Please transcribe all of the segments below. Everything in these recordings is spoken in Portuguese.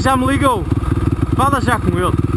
já me ligou. Fala já com ele.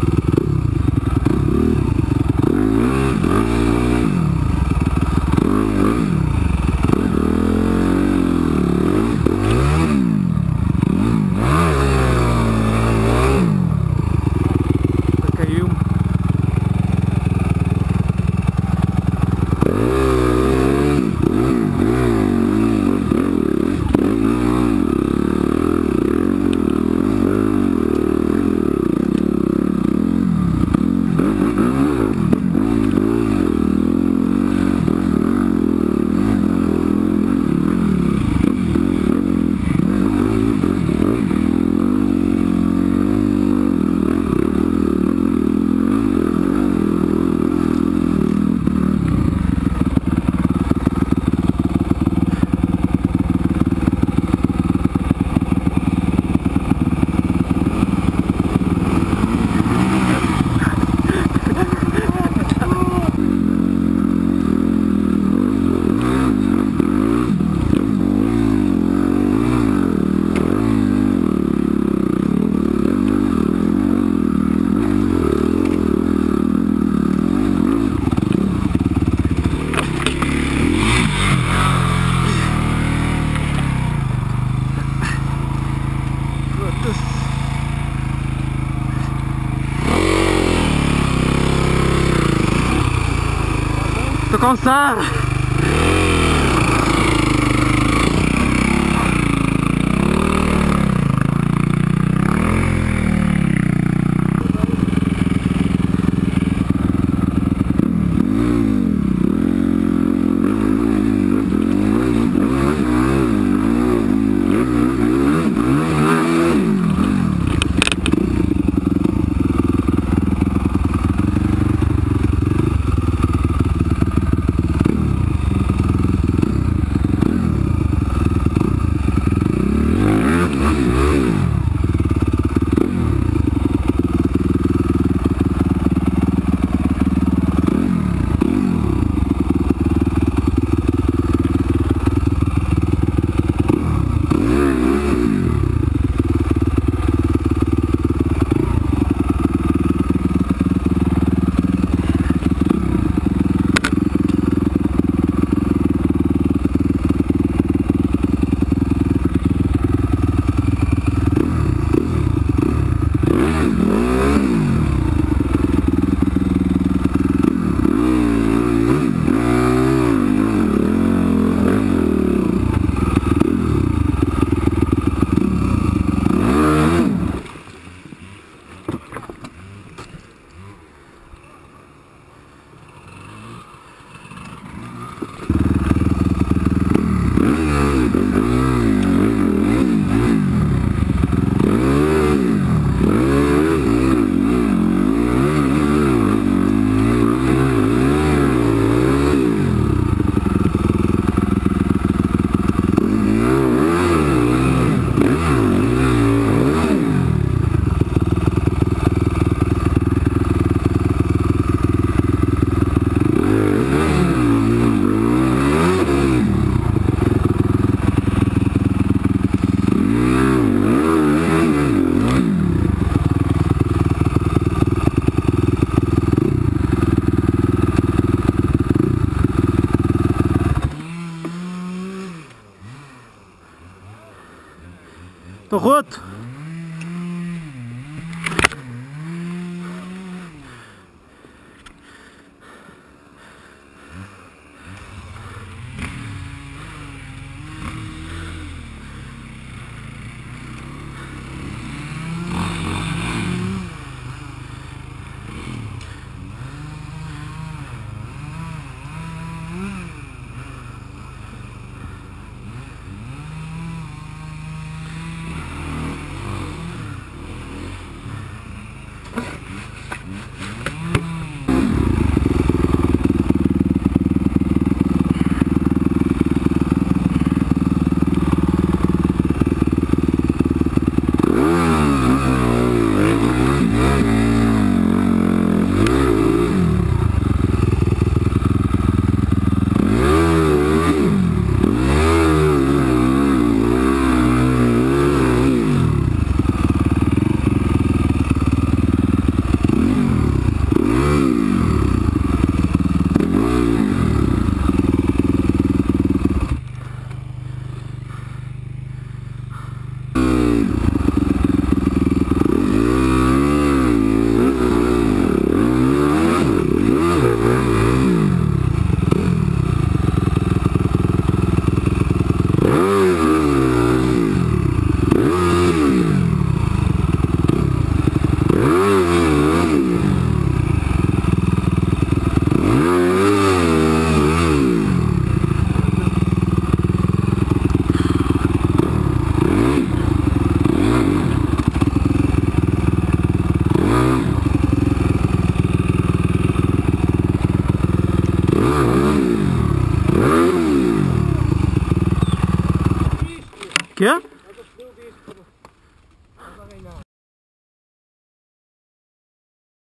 Tô you Tô roto. yeah?